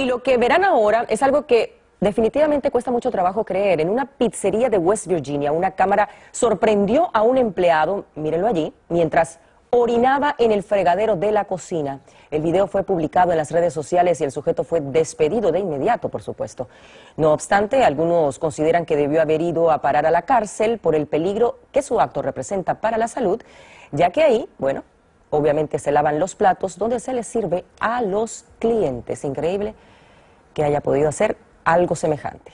Y lo que verán ahora es algo que definitivamente cuesta mucho trabajo creer. En una pizzería de West Virginia, una cámara sorprendió a un empleado, mírenlo allí, mientras orinaba en el fregadero de la cocina. El video fue publicado en las redes sociales y el sujeto fue despedido de inmediato, por supuesto. No obstante, algunos consideran que debió haber ido a parar a la cárcel por el peligro que su acto representa para la salud, ya que ahí, bueno, obviamente se lavan los platos donde se les sirve a los clientes. Increíble que haya podido hacer algo semejante.